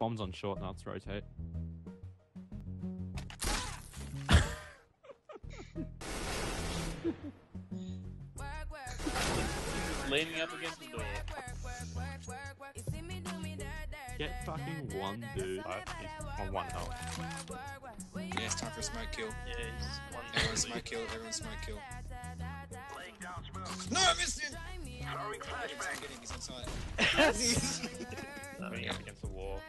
Bombs on short nuts, rotate. Leaning up against the door. Get fucking one dude. He's on one health. Yeah, it's time for a smoke kill. Yeah, he's one Everyone smoke kill, everyone smoke kill. No, I missed him! Get him, he's on site. Leaning up against the wall.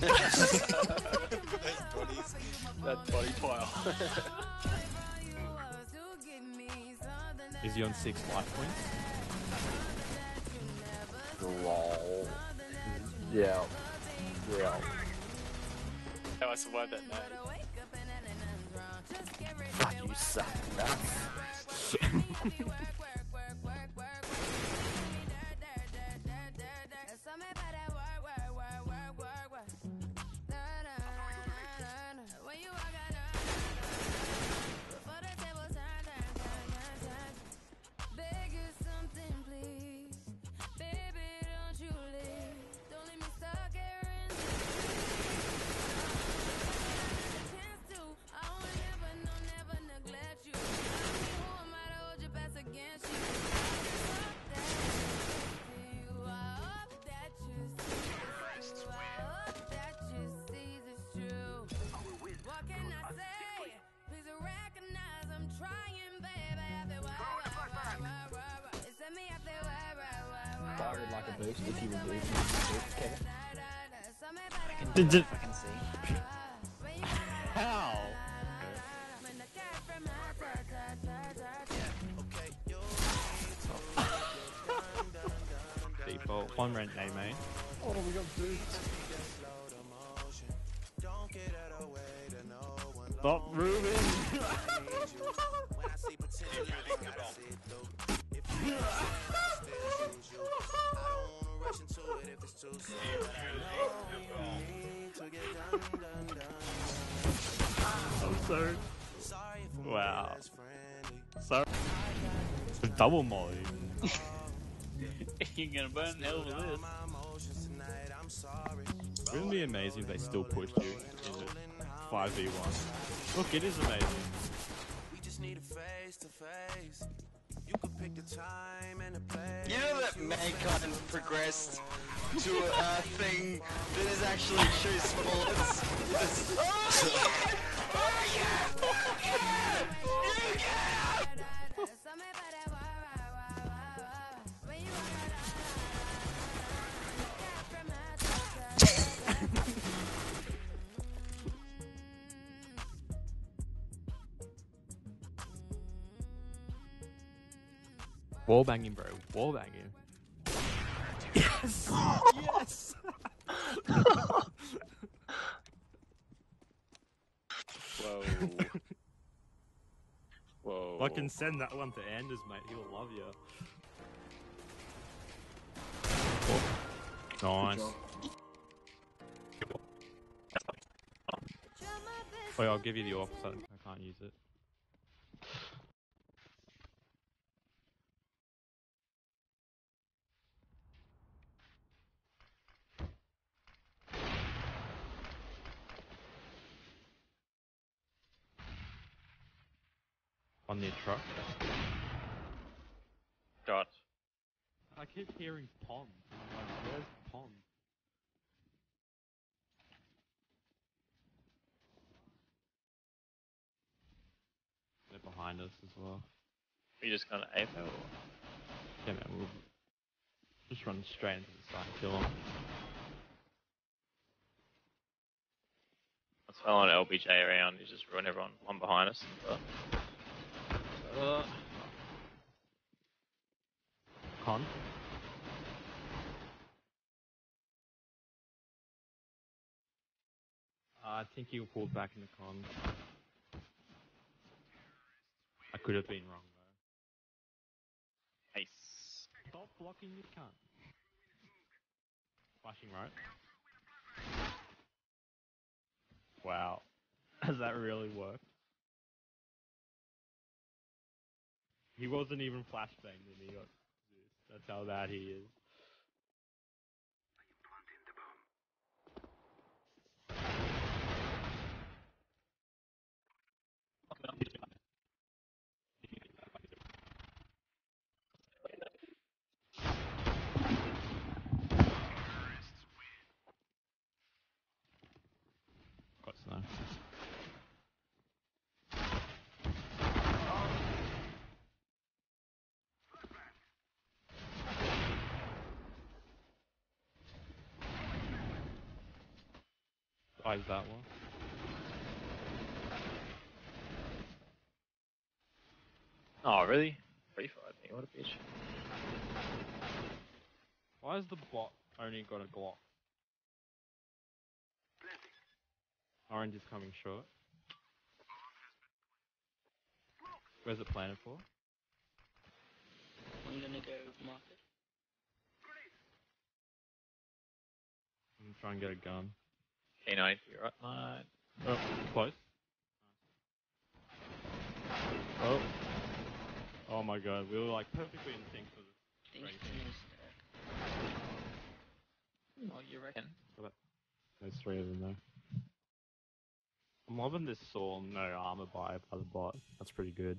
Those bodies. that body pile. Is he on six life points? Lol. Yeah. Yeah. How I survived that night. Fuck you suck. Fired like a boost if you were breathing. Okay. Did, I can see. How? Default. One rent name, mate. Oh, we got boost. Stop moving! I'm so. Wow. So. Double molly. You're gonna burn hell with this. Wouldn't it be amazing if they still pushed you in the 5v1? Look, it is amazing. You know that mankind progressed to a thing that is actually shoots bullets. Oh yeah! Oh Wall banging, bro. Wall banging. Yes! yes! Whoa. Whoa. I can send that one to Anders, mate. He'll love you. Oh. Nice. Wait, I'll give you the off so I can't use it. On their truck. Dot. I keep hearing pond. Like, where's pond? They're behind us as well. You just kind of ape or Yeah, man, we'll just run straight into the side and kill them. let's follow an LBJ around. You just ruin everyone. One behind us. But Uh, con? Uh, I think you pulled back in the con. I could have been wrong though. Ace. Stop blocking your cunt. Flashing right. Wow. Has that really work? He wasn't even flashbanged he got Zeus. That's how bad he is. Got snow. Eyes that one. Oh, really? Free fired me. What a bitch. Why has the bot only got a Glock? Orange is coming short. Where's it planted for? I'm gonna go market. I'm trying to get a gun. K9, you're right, mate. Oh, close. Oh. Oh my god, we were like perfectly in sync for this. Think Right. Oh, you reckon? There's three of them there. I'm loving this saw no armor buy by the bot. That's pretty good.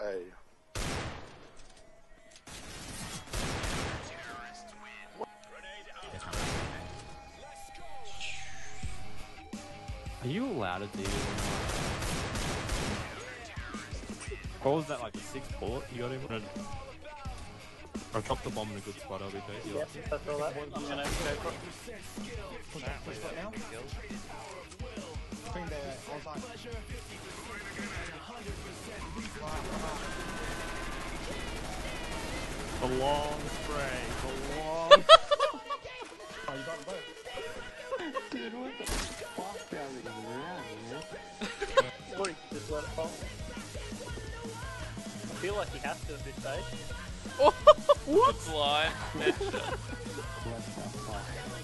A. Are you allowed to do this? What was that, like a six bullet you got him? I dropped the bomb in a good spot, I'll be tasty. Yeah, that's all that. I'm gonna go for it. Push that now. Bring the onside. The long spray, the long... Oh, you got them both. Dude, what the fuck down the ground, man? Or he can just let it fall. I feel like he has to at this stage. What? Line. Headshot. Wow.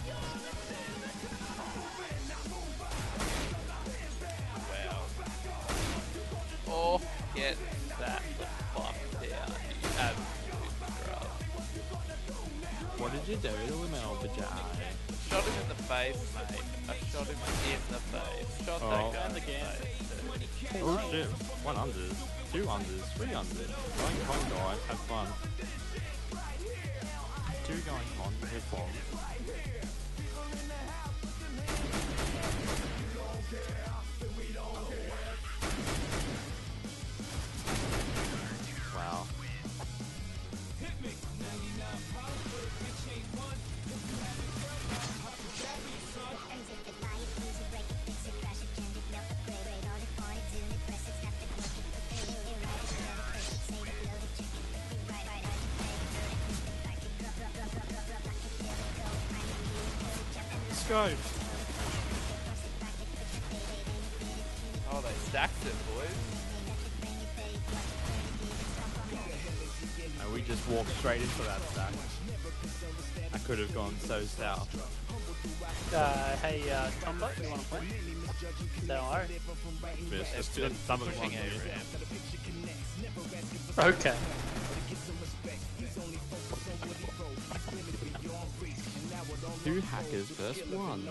You do to him, LBJ? Shot him in the face, mate. I shot him in the face. Shot Oh. that guy in the face. Oh shit, one unders, two unders, three unders. Going con guys, have fun. Two going con, hit bomb. Wow. Go. Oh, they stacked it, boys. And we just walked straight into that stack. I could have gone so south. Uh, hey, uh, Tombo, you wanna play? No, alright. Missed. It's just some of them Pushing on A me. ramp. Okay. Two hackers versus one.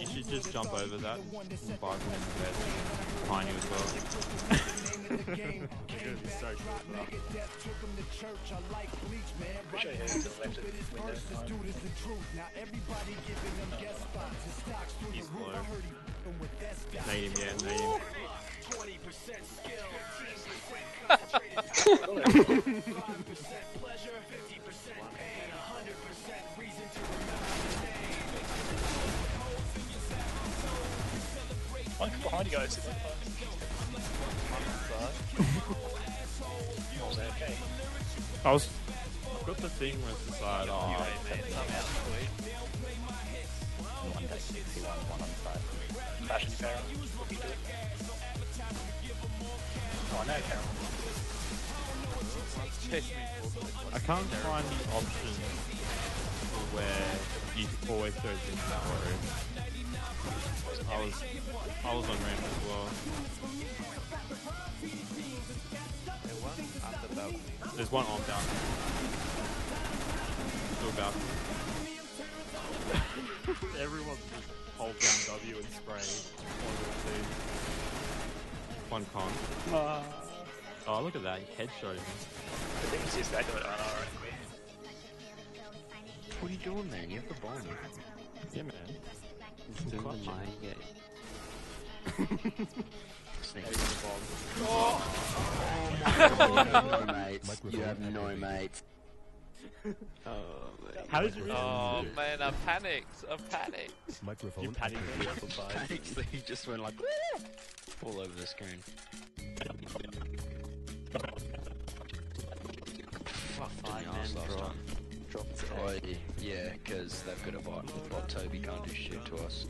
You should just jump over that and buy one in bed. Behind you as well. You're gonna be so short for that. Wish I had to the left of this window. He's him, yeah, nade him. One behind you guys. Was that okay? I was. I've got the thing where it's decided, oh, Hey, I'm out, sweet. One day, 61, one on the side. Fashion apparel. I can't find the option where you always throw things that way. I was, I was on ramp as well. There's one on down. Still balcony. Everyone's just hold down W and spray. One of the two. One con. Uh, Oh, look at that. Headshot him. I think it's just they do it unironically. What are you doing, man? You have the bomb. Yeah, man. It's doing the mind game. Sneak. The bomb. Oh, no mates. You have no mates. Oh, man. How did you Oh man, I panicked. I panicked. Microphone. You panicked on the other side. Actually, he just went like all over the screen. Fine, man, drop. Oh, yeah, because they've got a bot. Bot Toby can't do shit to us.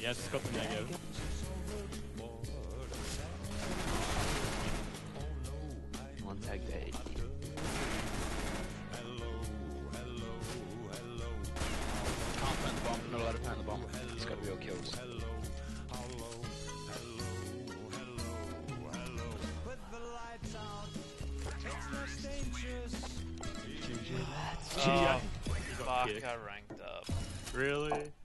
Yes, got the negative. Fuck. kick. I ranked up. Really?